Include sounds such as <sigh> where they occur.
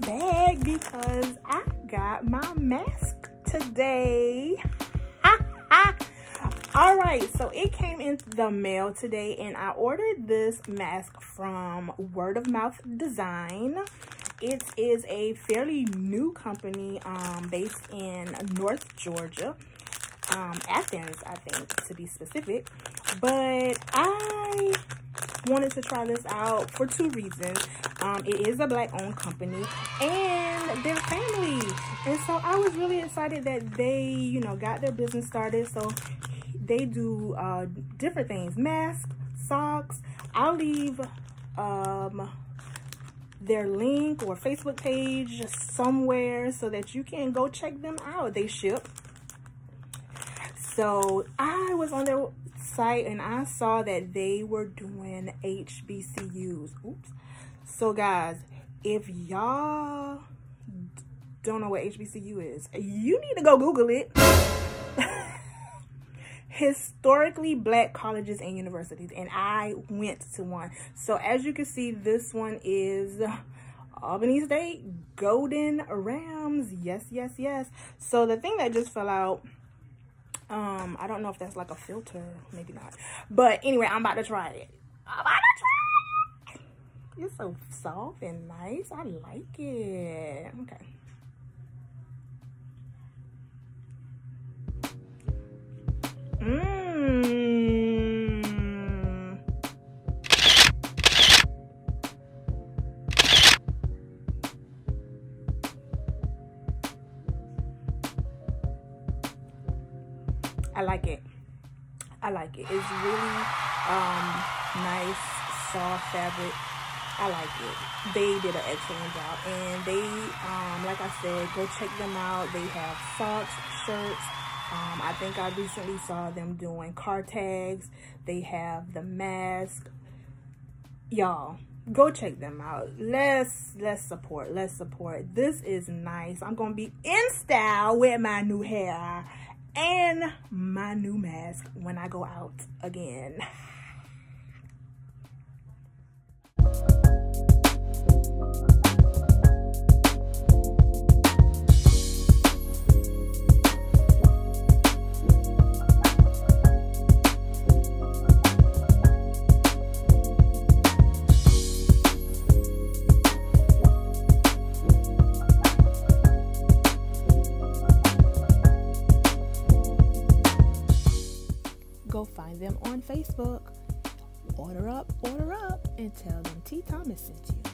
bag because I got my mask today. All right, so it came in the mail today and I ordered this mask from Word of Mouth Design. It is a fairly new company um, based in North Georgia, um, Athens, I think, to be specific. But I wanted to try this out for two reasons. Um, it is a black owned company and they're family. And so I was really excited that they, you know, got their business started. So they do uh, different things, masks, socks. I'll leave um, their link or Facebook page somewhere so that you can go check them out. They ship. So I was on their site and I saw that they were doing HBCUs. Oops. So guys, if y'all don't know what HBCU is, you need to go Google it. <laughs> Historically black colleges and universities. And I went to one. So as you can see, this one is Albany State Golden Rams. Yes, yes, yes. So the thing that just fell out um, I don't know if that's like a filter, maybe not. But anyway, I'm about to try it. I'm about to try it. It's so soft and nice. I like it. Okay. I like it. I like it. It's really um, nice, soft fabric. I like it. They did an excellent job. And they, um, like I said, go check them out. They have socks, shirts. Um, I think I recently saw them doing car tags. They have the mask. Y'all, go check them out. Let's let's support. Let's support. This is nice. I'm gonna be in style with my new hair and my new mask when I go out again. Go find them on Facebook. Order up, order up, and tell them T. Thomas sent you.